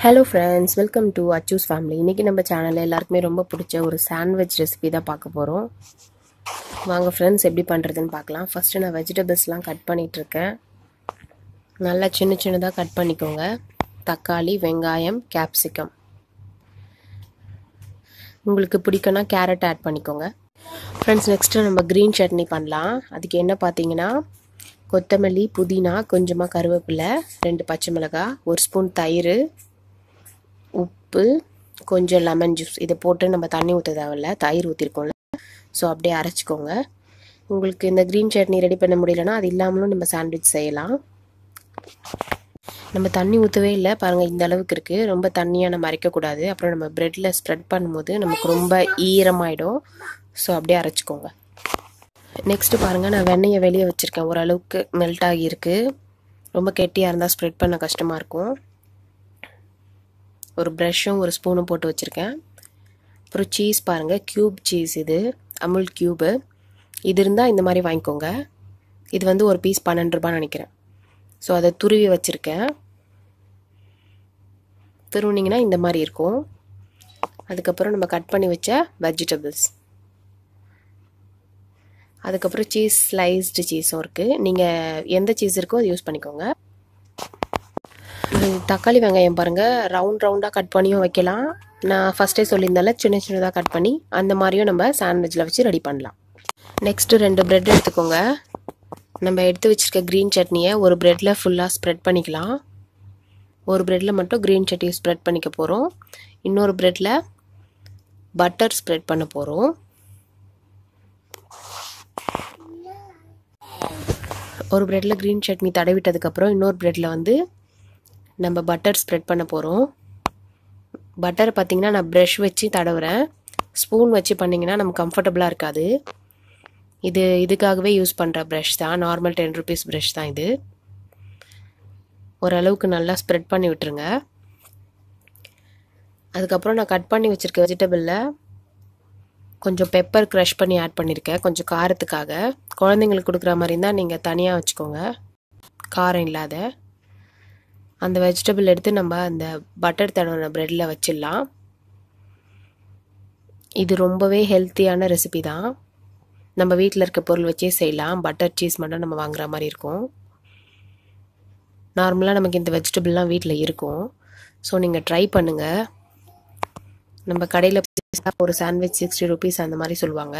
Hello friends welcome to Achu's family இன்றைக்கி நம்ம சேனலில் எல்லாருக்குமே ரொம்ப பிடிச்ச ஒரு சாண்ட்விச் ரெசிபி தான் பார்க்க போகிறோம் வாங்க ஃப்ரெண்ட்ஸ் எப்படி பண்ணுறதுன்னு பார்க்கலாம். ஃபஸ்ட்டு நான் வெஜிடபிள்ஸ்லாம் கட் பண்ணிகிட்ருக்கேன் நல்லா சின்ன சின்னதாக கட் பண்ணிக்கோங்க. தக்காளி வெங்காயம் கேப்சிகம் உங்களுக்கு பிடிக்குன்னா கேரட் ஆட் பண்ணிக்கோங்க. ஃப்ரெண்ட்ஸ் நெக்ஸ்ட்டு நம்ம க்ரீன் சட்னி பண்ணலாம். அதுக்கு என்ன பார்த்தீங்கன்னா கொத்தமல்லி புதினா கொஞ்சமாக கருவேப்பிலை ரெண்டு பச்சை மிளகாய் ஒரு ஸ்பூன் தயிர் உப்பு கொஞ்சம் லெமன் ஜூஸ் இதை போட்டு நம்ம தண்ணி ஊற்ற தேவையில்ல. தயிர் ஊற்றிருக்கோம்ல ஸோ அப்படியே அரைச்சிக்கோங்க. உங்களுக்கு இந்த க்ரீன் சட்னி ரெடி பண்ண முடியலன்னா அது இல்லாமலும் நம்ம சாண்ட்விச் செய்யலாம். நம்ம தண்ணி ஊற்றவே இல்லை. பாருங்கள் இந்த அளவுக்கு இருக்குது ரொம்ப தண்ணியாக நம்ம அரைக்கக்கூடாது அப்புறம் நம்ம ப்ரெட்டில் ஸ்ப்ரெட் பண்ணும்போது நமக்கு ரொம்ப ஈரமாயிடும். ஸோ அப்படியே அரைச்சிக்கோங்க. நெக்ஸ்ட்டு பாருங்கள் நான் வெண்ணெயை வெளியே வச்சுருக்கேன். ஓரளவுக்கு மெல்ட் ஆகியிருக்கு ரொம்ப கெட்டியாக இருந்தால் ஸ்ப்ரெட் பண்ண கஷ்டமாக இருக்கும். ஒரு ப்ரஷ்ஷும் ஒரு ஸ்பூனும் போட்டு வச்சுருக்கேன். அப்புறம் சீஸ் பாருங்கள் க்யூப் சீஸ் இது அமுல் க்யூபு இது இருந்தால் இந்த மாதிரி வாங்கிக்கோங்க. இது வந்து ஒரு பீஸ் பன்னெண்டு ரூபான்னு நினைக்கிறேன். ஸோ அதை துருவி வச்சுருக்கேன். துருவினிங்கன்னா இந்த மாதிரி இருக்கும். அதுக்கப்புறம் நம்ம கட் பண்ணி வச்ச வெஜிடபிள்ஸ் அதுக்கப்புறம் சீஸ் ஸ்லைஸ்டு சீஸும் இருக்குது நீங்கள் எந்த சீஸ் இருக்கோ அதை யூஸ் பண்ணிக்கோங்க. தக்காளி வெங்காயம் பாருங்கள் ரவுண்ட் ரவுண்டாக கட் பண்ணியும் வைக்கலாம். நான் ஃபஸ்ட்டே சொல்லியிருந்தால சின்ன சின்னதாக கட் பண்ணி அந்த மாதிரியும் நம்ம சாண்ட்விச்சில் வச்சு ரெடி பண்ணலாம். நெக்ஸ்ட்டு ரெண்டு ப்ரெட் எடுத்துக்கோங்க. நம்ம எடுத்து வச்சுருக்க க்ரீன் சட்னியை ஒரு ப்ரெட்டில் ஃபுல்லாக ஸ்ப்ரெட் பண்ணிக்கலாம். ஒரு ப்ரெட்டில் மட்டும் க்ரீன் சட்னி ஸ்ப்ரெட் பண்ணிக்க போகிறோம் இன்னொரு ப்ரெட்டில் பட்டர் ஸ்ப்ரெட் பண்ண போகிறோம் ஒரு ப்ரெட்டில் க்ரீன் சட்னி தடவிட்டதுக்கப்புறம் இன்னொரு ப்ரெட்டில் வந்து நம்ம பட்டர் ஸ்ப்ரெட் பண்ண போகிறோம் பட்டர் பார்த்திங்கன்னா நான் ப்ரெஷ் வச்சு தடவுறேன். ஸ்பூன் வச்சு பண்ணிங்கன்னா நமக்கு கம்ஃபர்டபுளாக இருக்காது. இது இதுக்காகவே யூஸ் பண்ணுற ப்ரஷ் தான். நார்மல் டென் ருபீஸ் ப்ரஷ் தான் இது. ஓரளவுக்கு நல்லா ஸ்ப்ரெட் பண்ணி விட்டுருங்க. அதுக்கப்புறம் நான் கட் பண்ணி வச்சுருக்க வெஜிடபிளில் கொஞ்சம் பெப்பர் க்ரஷ் பண்ணி ஆட் பண்ணியிருக்கேன் கொஞ்சம் காரத்துக்காக. குழந்தைங்களுக்கு கொடுக்குற மாதிரி இருந்தால் நீங்கள் தனியாக வச்சுக்கோங்க. காரம் இல்லாத. அந்த வெஜிடபிள் எடுத்து நம்ம அந்த பட்டர் தடவின ப்ரெட்டில் வச்சிடலாம். இது ரொம்பவே ஹெல்த்தியான ரெசிபி தான். நம்ம வீட்டில் இருக்க பொருள் வச்சே செய்யலாம். பட்டர் சீஸ் மட்டும் நம்ம வாங்குற மாதிரி இருக்கும். நார்மலாக நமக்கு இந்த வெஜிடபிள்லாம் வீட்டில் இருக்கும். ஸோ நீங்கள் ட்ரை பண்ணுங்கள் நம்ம கடையில் ஒரு சாண்ட்விச் சிக்ஸ்டி ருபீஸ் அந்த மாதிரி சொல்லுவாங்க.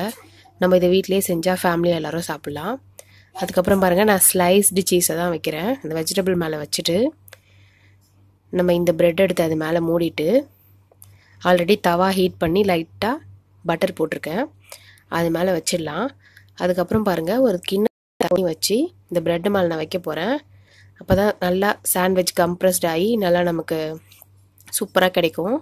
நம்ம இதை வீட்டிலேயே செஞ்சால் ஃபேமிலியாக எல்லோரும் சாப்பிட்லாம். அதுக்கப்புறம் பாருங்கள் நான் ஸ்லைஸ்டு சீஸை தான் வைக்கிறேன். அந்த வெஜிடபிள் மேலே வச்சுட்டு. நம்ம இந்த ப்ரெட் எடுத்து அது மேலே மூடிட்டு ஆல்ரெடி தவா ஹீட் பண்ணி லைட்டாக பட்டர் போட்டிருக்கேன். அது மேலே வச்சிடலாம். அதுக்கப்புறம் பாருங்கள் ஒரு கிண்ண தண்ணி வச்சு இந்த ப்ரெட்டு மேலே நான் வைக்க போகிறேன் அப்போ தான் நல்லா சாண்ட்விச் கம்ப்ரஸ்ட் ஆகி நல்லா நமக்கு சூப்பராக கிடைக்கும்.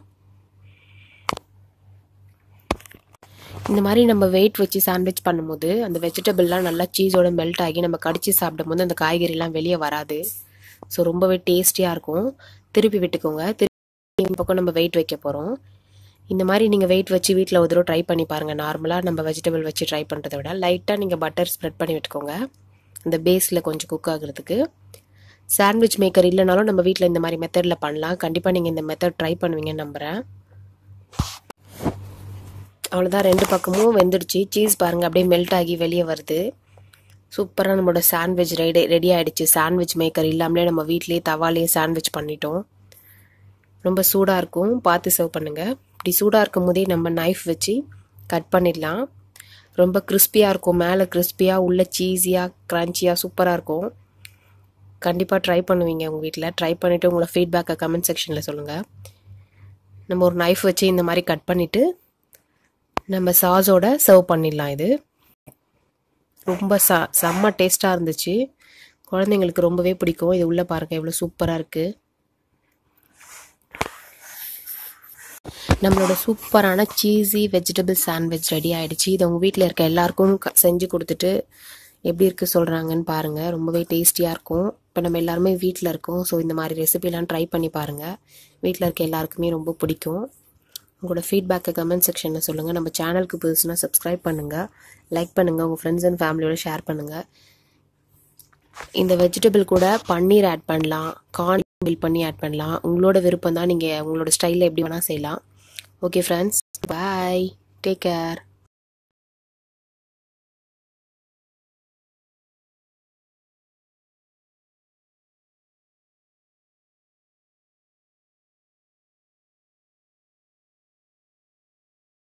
இந்த மாதிரி நம்ம வெயிட் வச்சு சாண்ட்விச் பண்ணும்போது அந்த வெஜிடபிள்லாம் நல்லா சீஸோட மெல்ட் ஆகி நம்ம கடிச்சு சாப்பிடும் போது அந்த காய்கறிலாம் வெளியே வராது. ஸோ ரொம்பவே டேஸ்டியாக இருக்கும். திருப்பி விட்டுக்கோங்க. திருப்பி பக்கம் நம்ம வெயிட் வைக்க போகிறோம் இந்த மாதிரி நீங்கள் வெயிட் வச்சு வீட்டில் ஒரு தடவை ட்ரை பண்ணி பாருங்கள் நார்மலாக நம்ம வெஜிடபிள் வச்சு ட்ரை பண்ணுறதை விட லைட்டாக நீங்கள் பட்டர் ஸ்ப்ரெட் பண்ணி விட்டுக்கோங்க. அந்த பேஸில் கொஞ்சம் குக் ஆகுறதுக்கு. சாண்ட்விச் மேக்கர் இல்லைனாலும் நம்ம வீட்டில் இந்த மாதிரி மெத்தடில் பண்ணலாம். கண்டிப்பாக நீங்கள் இந்த மெத்தட் ட்ரை பண்ணுவீங்கன்னு நம்புகிறேன் அவ்வளோதான் ரெண்டு பக்கமும் வெந்துடுச்சு. சீஸ் பாருங்கள் அப்படியே மெல்ட் ஆகி வெளியே வருது. சூப்பராக நம்மளோட சாண்ட்விச் ரெடி ரெடி ஆகிடுச்சு சாண்ட்விச் மேக்கர் இல்லாமலே நம்ம வீட்லேயே தவாலேயே சாண்ட்விச் பண்ணிட்டோம். ரொம்ப சூடாக இருக்கும். பார்த்து சர்வ் பண்ணுங்கள் இப்படி சூடாக இருக்கும் போதே நம்ம நைஃப் வச்சு கட் பண்ணிடலாம். ரொம்ப கிறிஸ்பியாக இருக்கும். மேலே கிறிஸ்பியாக உள்ள சீஸியாக க்ரன்ச்சியாக சூப்பராக இருக்கும். கண்டிப்பாக ட்ரை பண்ணுவீங்க உங்கள் வீட்டில் ட்ரை பண்ணிவிட்டு உங்களை ஃபீட்பேக்கை கமெண்ட் செக்ஷனில் சொல்லுங்கள் நம்ம ஒரு நைஃப் வச்சு இந்த மாதிரி கட் பண்ணிவிட்டு நம்ம சாஸோட சர்வ் பண்ணிடலாம் இது. ரொம்ப ச செம்ம டேஸ்ட்டாக இருந்துச்சு. குழந்தைங்களுக்கு ரொம்பவே பிடிக்கும். இது உள்ளே பாருங்கள் எவ்வளோ சூப்பராக இருக்குது நம்மளோட சூப்பரான சீஸி வெஜிடபிள் சாண்ட்விச் ரெடி ஆகிடுச்சு இதை உங்கள் வீட்டில் இருக்க எல்லாருக்கும் செஞ்சு கொடுத்துட்டு எப்படி இருக்குது சொல்கிறாங்கன்னு பாருங்கள் ரொம்பவே டேஸ்டியாக இருக்கும். இப்போ நம்ம எல்லாருமே வீட்டில் இருக்கோம். ஸோ இந்த மாதிரி ரெசிபிலாம் ட்ரை பண்ணி பாருங்கள் வீட்டில் இருக்க எல்லாருக்குமே ரொம்ப பிடிக்கும். உங்களோட ஃபீட்பேக்கை கமெண்ட் செக்ஷனில் சொல்லுங்கள் நம்ம சேனலுக்கு புதுசுனா சப்ஸ்கிரைப் பண்ணுங்கள் லைக் பண்ணுங்கள் உங்கள் ஃப்ரெண்ட்ஸ் அண்ட் ஃபேமிலியோட ஷேர் பண்ணுங்கள் இந்த வெஜிடபிள் கூட பன்னீர் ஆட் பண்ணலாம். கார்ன் பில் பண்ணி ஆட் பண்ணலாம். உங்களோட விருப்பம் தான் நீங்கள் உங்களோட ஸ்டைலில் எப்படி வேணால் செய்யலாம். Okay friends bye take care